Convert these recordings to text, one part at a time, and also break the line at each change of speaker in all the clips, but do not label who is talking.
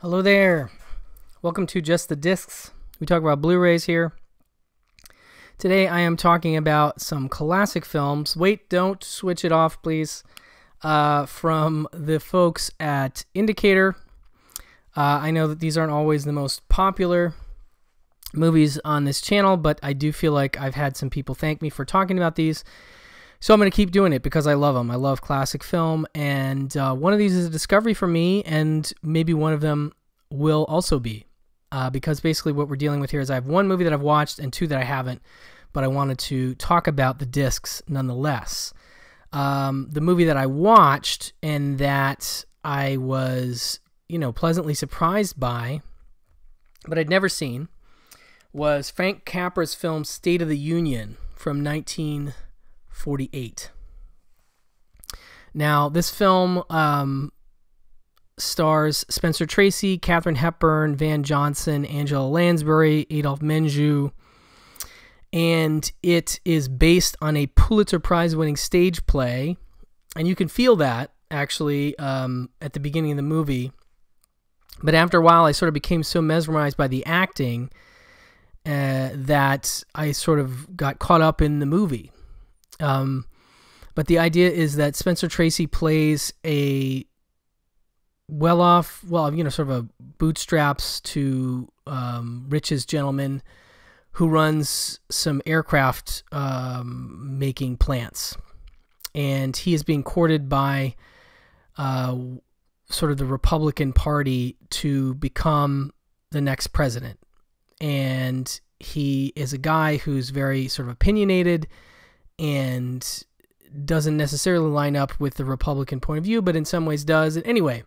Hello there. Welcome to Just the Discs. We talk about Blu rays here. Today I am talking about some classic films. Wait, don't switch it off, please. Uh, from the folks at Indicator. Uh, I know that these aren't always the most popular movies on this channel, but I do feel like I've had some people thank me for talking about these. So I'm going to keep doing it because I love them. I love classic film, and uh, one of these is a discovery for me, and maybe one of them will also be. Uh, because basically, what we're dealing with here is I have one movie that I've watched and two that I haven't, but I wanted to talk about the discs nonetheless. Um, the movie that I watched and that I was, you know, pleasantly surprised by, but I'd never seen, was Frank Capra's film State of the Union from 1948. Now, this film um, stars Spencer Tracy, Katharine Hepburn, Van Johnson, Angela Lansbury, Adolphe Menjou, and it is based on a Pulitzer Prize winning stage play. And you can feel that actually um, at the beginning of the movie. But after a while, I sort of became so mesmerized by the acting uh, that I sort of got caught up in the movie. Um, but the idea is that Spencer Tracy plays a well off, well, you know, sort of a bootstraps to um, riches gentleman who runs some aircraft um, making plants. And he is being courted by uh, sort of the Republican Party to become the next president. And he is a guy who's very sort of opinionated and doesn't necessarily line up with the Republican point of view, but in some ways does. And anyway,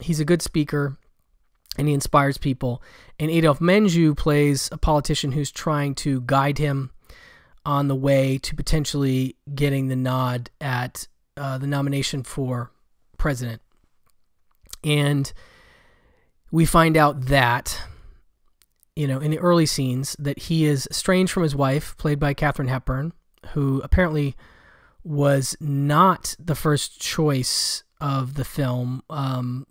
he's a good speaker and he inspires people. And Adolphe Menjou plays a politician who's trying to guide him on the way to potentially getting the nod at uh, the nomination for president. And we find out that, you know, in the early scenes, that he is estranged from his wife, played by Katharine Hepburn, who apparently was not the first choice of the film. Um,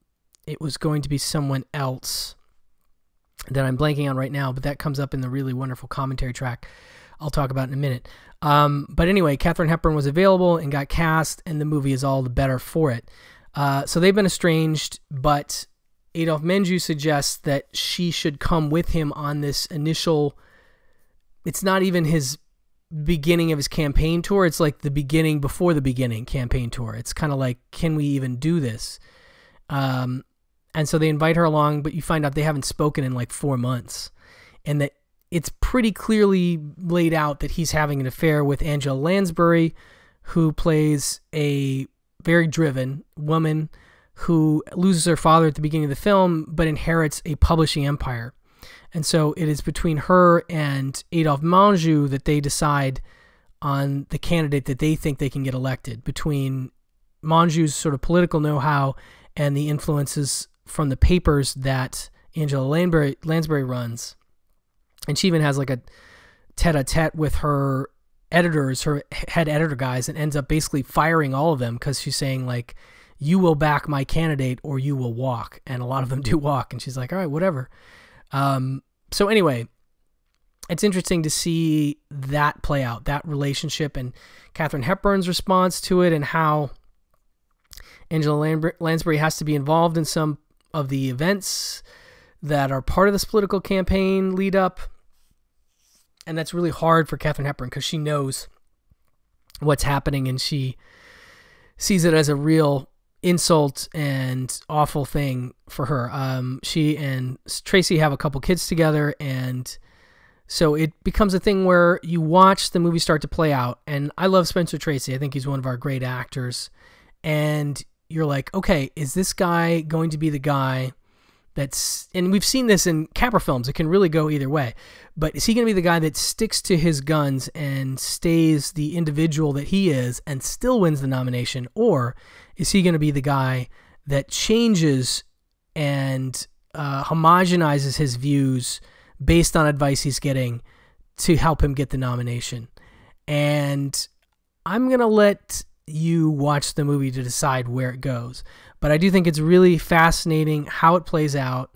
it was going to be someone else that I'm blanking on right now, but that comes up in the really wonderful commentary track I'll talk about in a minute. Um, but anyway, Katharine Hepburn was available and got cast, and the movie is all the better for it. Uh, so they've been estranged, but Adolphe Menjou suggests that she should come with him on this initial. It's not even his beginning of his campaign tour. It's like the beginning before the beginning campaign tour. It's kind of like, can we even do this? Um, and so they invite her along, but you find out they haven't spoken in like four months. And that it's pretty clearly laid out that he's having an affair with Angela Lansbury, who plays a very driven woman who loses her father at the beginning of the film, but inherits a publishing empire. And so it is between her and Adolphe Menjou that they decide on the candidate that they think they can get elected between Menjou's sort of political know how and the influences from the papers that Angela Lansbury, Lansbury runs. And she even has like a tete a tete with her editors, her head editor guys, and ends up basically firing all of them because she's saying, like, you will back my candidate or you will walk. And a lot of them do walk. And she's like, all right, whatever. Um, so, anyway, it's interesting to see that play out, that relationship, and Katharine Hepburn's response to it, and how Angela Lansbury has to be involved in some of the events that are part of this political campaign lead up. And that's really hard for Katharine Hepburn because she knows what's happening and she sees it as a real insult and awful thing for her. Um, she and Tracy have a couple kids together, and so it becomes a thing where you watch the movie start to play out. And I love Spencer Tracy, I think he's one of our great actors. And you're like, okay, is this guy going to be the guy that's and we've seen this in Capra films. It can really go either way. But is he going to be the guy that sticks to his guns and stays the individual that he is and still wins the nomination, or is he going to be the guy that changes and uh, homogenizes his views based on advice he's getting to help him get the nomination? And I'm going to let you watch the movie to decide where it goes. But I do think it's really fascinating how it plays out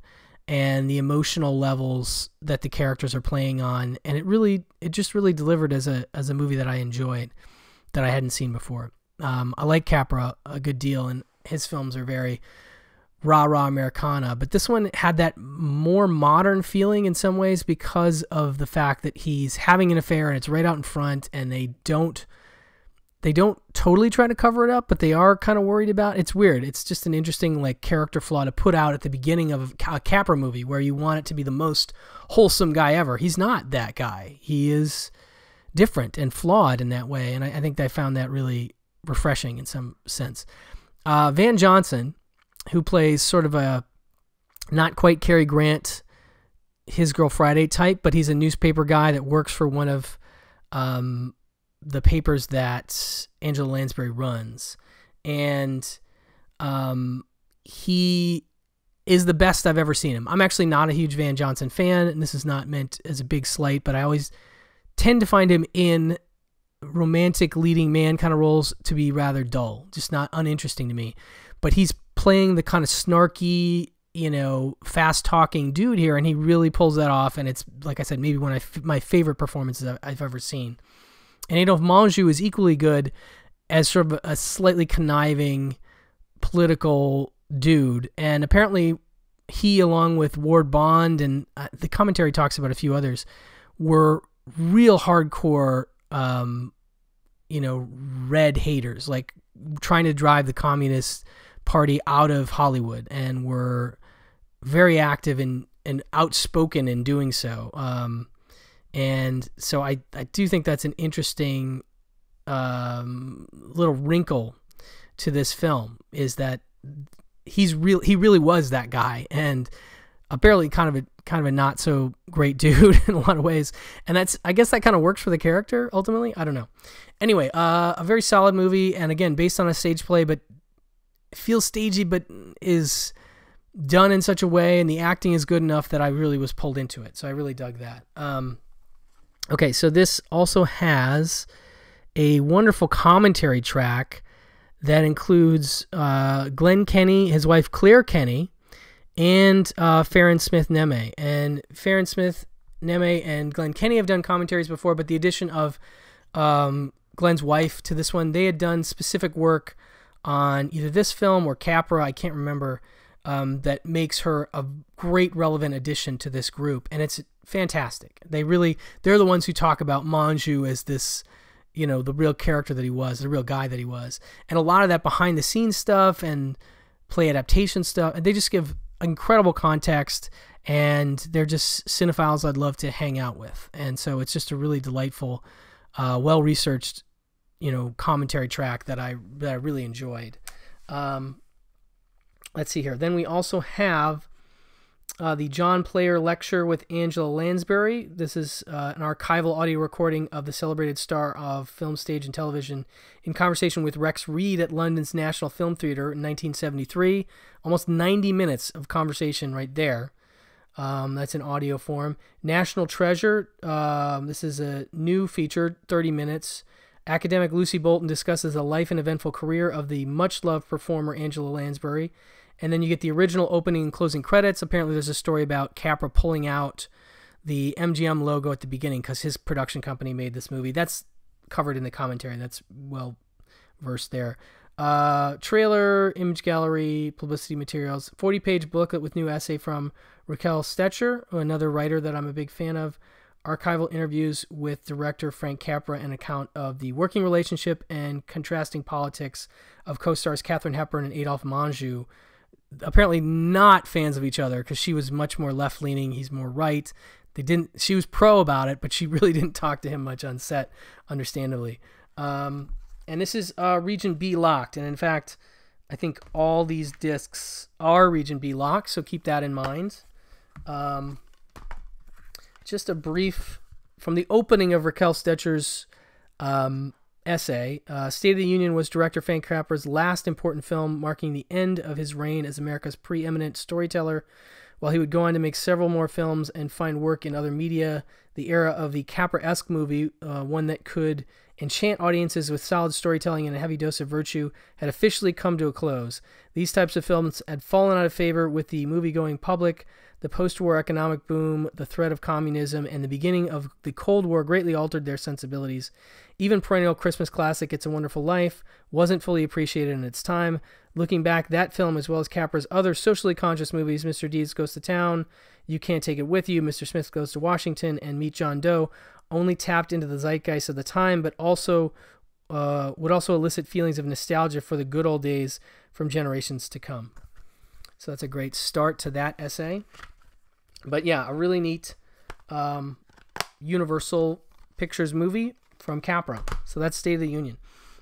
and the emotional levels that the characters are playing on. And it really, it just really delivered as a as a movie that I enjoyed that I hadn't seen before. Um, I like Capra a good deal, and his films are very rah rah Americana. But this one had that more modern feeling in some ways because of the fact that he's having an affair and it's right out in front, and they don't they don't totally try to cover it up, but they are kind of worried about. It's weird. It's just an interesting like character flaw to put out at the beginning of a Capra movie where you want it to be the most wholesome guy ever. He's not that guy. He is different and flawed in that way, and I, I think I found that really refreshing in some sense. Uh, Van Johnson, who plays sort of a not quite Cary Grant, his girl Friday type, but he's a newspaper guy that works for one of um, the papers that Angela Lansbury runs, and um, he is the best I've ever seen him. I'm actually not a huge Van Johnson fan, and this is not meant as a big slight, but I always tend to find him in romantic leading man kind of roles to be rather dull, just not uninteresting to me. But he's playing the kind of snarky, you know, fast talking dude here, and he really pulls that off. And it's like I said, maybe one of my favorite performances I've ever seen. And Adolphe Menjou is equally good as sort of a slightly conniving political dude. And apparently, he, along with Ward Bond, and uh, the commentary talks about a few others, were real hardcore, um, you know, red haters, like trying to drive the Communist Party out of Hollywood, and were very active and and outspoken in doing so. Um, and so I, I do think that's an interesting um, little wrinkle to this film is that he's real he really was that guy and apparently kind of a kind of a not so great dude in a lot of ways. And that's i guess that kind of works for the character ultimately. I don't know. Anyway uh, a very solid movie. And again based on a stage play but feels stagey but is done in such a way and the acting is good enough that i really was pulled into it. So i really dug that. Um, Okay, so this also has a wonderful commentary track that includes uh, Glenn Kenny, his wife Claire Kenny, and uh, Farran Smith Nehme. And Farran Smith Nehme and Glenn Kenny have done commentaries before, but the addition of um, Glenn's wife to this one, they had done specific work on either this film or Capra, I can't remember, um, that makes her a great relevant addition to this group. And it's fantastic. They really they're the ones who talk about Menjou as this, you know, the real character that he was, the real guy that he was. And a lot of that behind the scenes stuff and play adaptation stuff, and they just give incredible context and they're just cinephiles I'd love to hang out with. And so it's just a really delightful, uh, well researched, you know, commentary track that I that I really enjoyed. Um, let's see here. Then we also have uh, the John Player lecture with Angela Lansbury. This is uh, an archival audio recording of the celebrated star of film, stage, and television in conversation with Rex Reed at London's National Film Theatre in 1973. Almost 90 minutes of conversation right there. Um, that's in audio form. National Treasure. Um, this is a new feature, 30 minutes. Academic Lucy Bolton discusses the life and eventful career of the much loved performer Angela Lansbury and then you get the original opening and closing credits. Apparently, there's a story about Capra pulling out the MGM logo at the beginning because his production company made this movie. That's covered in the commentary. That's well versed there. Uh, trailer, image gallery, publicity materials, 40 page booklet with new essay from Raquel Stecher, another writer that I'm a big fan of. Archival interviews with director Frank Capra, an account of the working relationship and contrasting politics of co stars Katharine Hepburn and Adolphe Menjou apparently not fans of each other because she was much more left leaning. He's more right. They didn't. She was pro about it, but she really didn't talk to him much on set, understandably. Um, and this is uh, Region B locked, and in fact, I think all these discs are Region B locked, so keep that in mind. Um, just a brief from the opening of Raquel Stecher's um, essay. Uh, State of the Union was director Frank Capra's last important film, marking the end of his reign as America's preeminent storyteller. While he would go on to make several more films and find work in other media, the era of the Capra esque movie, uh, one that could enchant audiences with solid storytelling and a heavy dose of virtue had officially come to a close. These types of films had fallen out of favor with the movie going public. The post war economic boom, the threat of communism, and the beginning of the Cold War greatly altered their sensibilities. Even perennial Christmas classic It's a Wonderful Life wasn't fully appreciated in its time. Looking back, that film, as well as Capra's other socially conscious movies, Mr. Deeds Goes to Town, You Can't Take It With You, Mr. Smith Goes to Washington, and Meet John Doe, only tapped into the zeitgeist of the time, but also uh, would also elicit feelings of nostalgia for the good old days from generations to come. So that's a great start to that essay. But yeah, a really neat um, Universal Pictures movie from Capra. So that's State of the Union.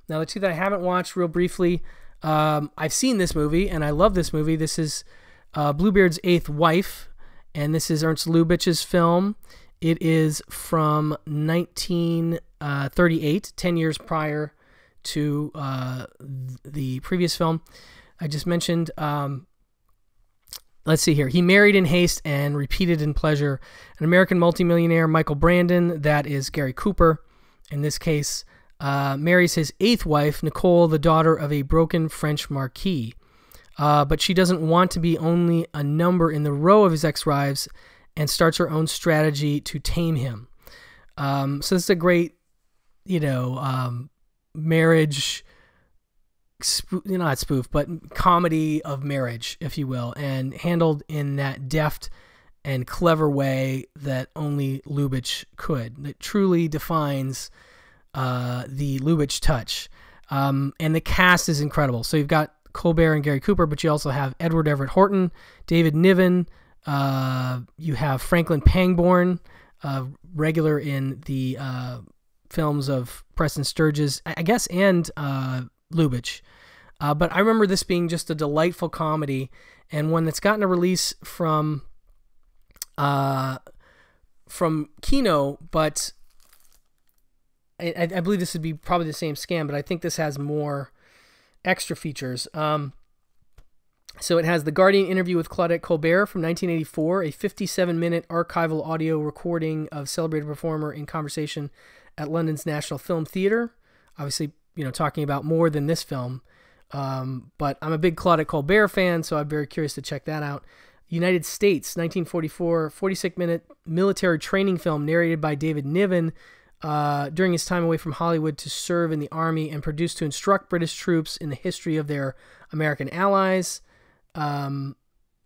Now, the two that I haven't watched, real briefly, um, I've seen this movie and I love this movie. This is uh, Bluebeard's Eighth Wife, and this is Ernst Lubitsch's film. It is from 1938, 10 years prior to uh, the previous film I just mentioned. Um, let's see here. He married in haste and repeated in pleasure. An American multimillionaire, Michael Brandon, that is Gary Cooper in this case, uh, marries his eighth wife, Nicole, the daughter of a broken French marquis. Uh, but she doesn't want to be only a number in the row of his ex wives and starts her own strategy to tame him. Um, so this is a great, you know, um, marriage, spoof, not spoof, but comedy of marriage, if you will, and handled in that deft and clever way that only Lubitsch could. That truly defines uh, the Lubitsch touch. Um, and the cast is incredible. So you've got Colbert and Gary Cooper, but you also have Edward Everett Horton, David Niven. Uh, you have Franklin Pangborn, uh, regular in the uh, films of Preston Sturges, I guess, and uh, Lubitsch. Uh, but I remember this being just a delightful comedy and one that's gotten a release from uh, from Kino, but I, I, believe this would be probably the same scan, but I think this has more extra features. Um, so it has the Guardian interview with Claudette Colbert from 1984, a 57-minute archival audio recording of celebrated performer in conversation at London's National Film Theatre. Obviously, you know, talking about more than this film. Um, but I'm a big Claudette Colbert fan, so I'm very curious to check that out. United States, 1944, 46 minute military training film narrated by David Niven uh, during his time away from Hollywood to serve in the Army and produced to instruct British troops in the history of their American allies. Um,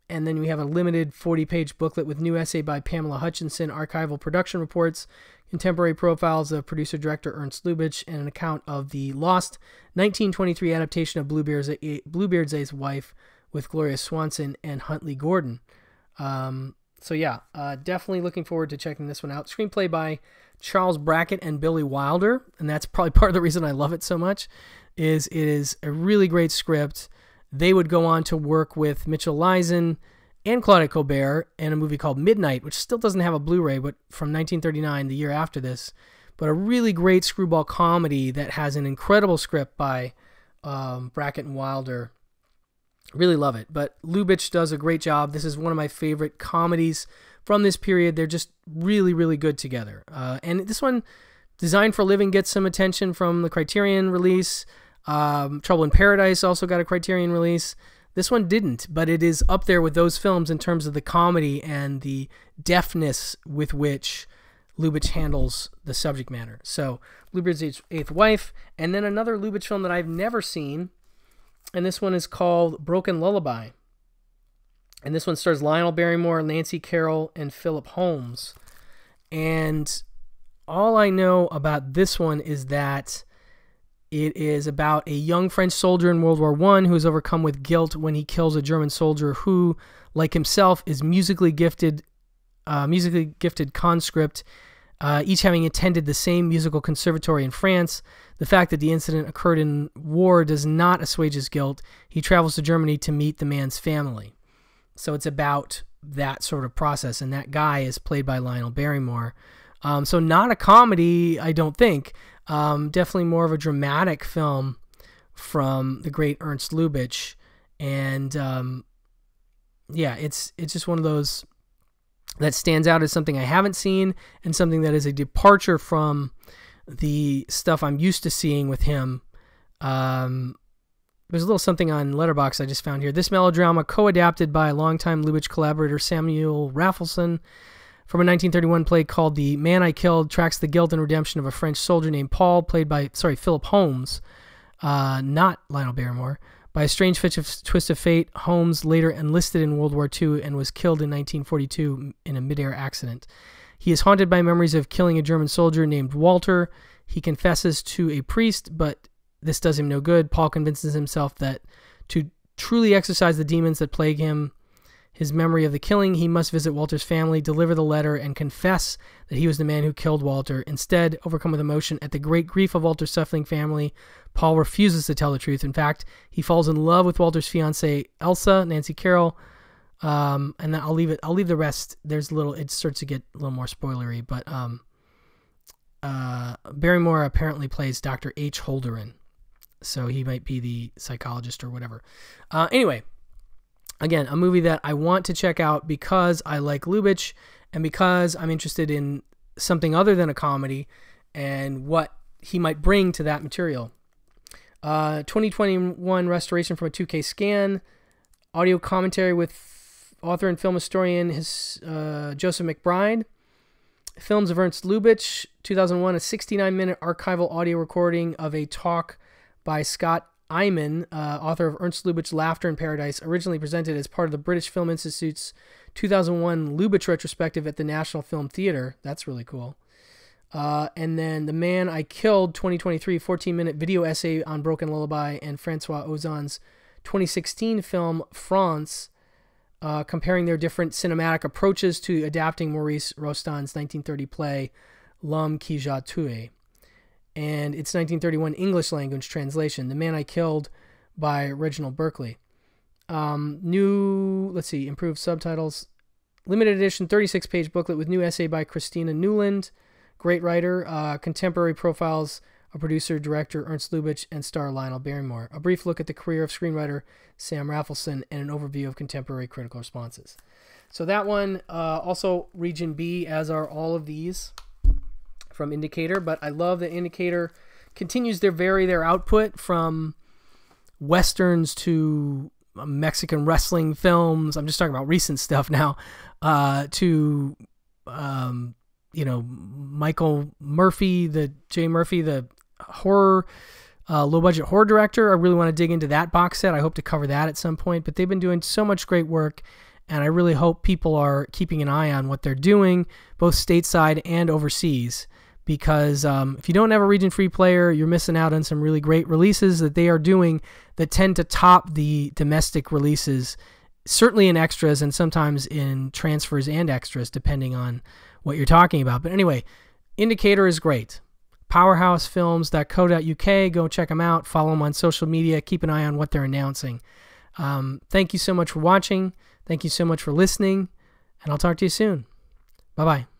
and then we have a limited 40 page booklet with new essay by Pamela Hutchinson, archival production reports, contemporary profiles of producer director Ernst Lubitsch, and an account of the lost 1923 adaptation of Bluebeard's, Bluebeard's Wife with Gloria Swanson and Huntley Gordon. Um, so yeah, uh, definitely looking forward to checking this one out. Screenplay by Charles Brackett and Billy Wilder, and that's probably part of the reason I love it so much. Is it is a really great script. They would go on to work with Mitchell Leisen and Claudette Colbert in a movie called Midnight, which still doesn't have a Blu-ray, but from 1939, the year after this. But a really great screwball comedy that has an incredible script by um, Brackett and Wilder Really love it. But Lubitsch does a great job. This is one of my favorite comedies from this period. They're just really, really good together. Uh, and this one, Designed for Living, gets some attention from the Criterion release. Um, Trouble in Paradise also got a Criterion release. This one didn't, but it is up there with those films in terms of the comedy and the deftness with which Lubitsch handles the subject matter. So, Lubitsch's Eighth Wife, and then another Lubitsch film that I've never seen and this one is called Broken Lullaby. And this one stars Lionel Barrymore, Nancy Carroll, and Philip Holmes. And all I know about this one is that it is about a young French soldier in World War I who is overcome with guilt when he kills a German soldier who, like himself, is musically gifted, uh, musically gifted conscript uh, each having attended the same musical conservatory in France. The fact that the incident occurred in war does not assuage his guilt. He travels to Germany to meet the man's family. So it's about that sort of process, and that guy is played by Lionel Barrymore. Um, so not a comedy, I don't think. Um, definitely more of a dramatic film from the great Ernst Lubitsch, and um, yeah, it's it's just one of those that stands out as something I haven't seen and something that is a departure from the stuff I'm used to seeing with him. Um, there's a little something on Letterboxd I just found here. This melodrama, co-adapted by longtime Lubitsch collaborator Samuel Raphaelson, from a 1931 play called "The Man I Killed," tracks the guilt and redemption of a French soldier named Paul, played by sorry Philip Holmes, uh, not Lionel Barrymore. By a strange twist of fate, Holmes later enlisted in World War II and was killed in 1942 in a midair accident. He is haunted by memories of killing a German soldier named Walter. He confesses to a priest, but this does him no good. Paul convinces himself that to truly exorcise the demons that plague him, his memory of the killing, he must visit Walter's family, deliver the letter, and confess that he was the man who killed Walter. Instead, overcome with emotion at the great grief of Walter's suffering family, Paul refuses to tell the truth. In fact, he falls in love with Walter's fiancee, Elsa, Nancy Carroll. Um, and I'll leave it. I'll leave the rest. There's a little. It starts to get a little more spoilery, but um, uh, Barrymore apparently plays Dr. H. Holderin, so he might be the psychologist or whatever. Uh, anyway, again, a movie that I want to check out because I like Lubitsch and because I'm interested in something other than a comedy and what he might bring to that material. Uh, 2021 restoration from a 2K scan, audio commentary with author and film historian his uh, Joseph McBride. Films of Ernst Lubitsch, 2001, a 69 minute archival audio recording of a talk by Scott Eyman, uh, author of Ernst Lubitsch Laughter in Paradise, originally presented as part of the British Film Institute's 2001 Lubitsch retrospective at the National Film Theatre. That's really cool. Uh, and then The Man I Killed 2023 14 minute video essay on Broken Lullaby and Francois Ozon's 2016 film Frantz, uh, comparing their different cinematic approaches to adapting Maurice Rostan's 1930 play L'Homme qui tué and its 1931 English language translation, The Man I Killed by Reginald Berkeley. Um, new, let's see, improved subtitles. Limited edition 36 page booklet with new essay by Christina Newland, great writer, uh, contemporary profiles of producer, director Ernst Lubitsch, and star Lionel Barrymore. A brief look at the career of screenwriter Sam Raphaelson, and an overview of contemporary critical responses. So that one, uh, also Region B, as are all of these from Indicator, but I love that Indicator continues to vary their output from westerns to Mexican wrestling films. I'm just talking about recent stuff now. Uh, to um, you know Michael Murphy, the Jay Murphy, the horror uh, low budget horror director. I really want to dig into that box set. I hope to cover that at some point. But they've been doing so much great work, and I really hope people are keeping an eye on what they're doing, both stateside and overseas because um, if you don't have a region free player, you're missing out on some really great releases that they are doing that tend to top the domestic releases, certainly in extras and sometimes in transfers and extras, depending on what you're talking about. But anyway, Indicator is great. Powerhousefilms.co.uk, go check them out, follow them on social media, keep an eye on what they're announcing. Um, thank you so much for watching. Thank you so much for listening, and I'll talk to you soon. Bye bye.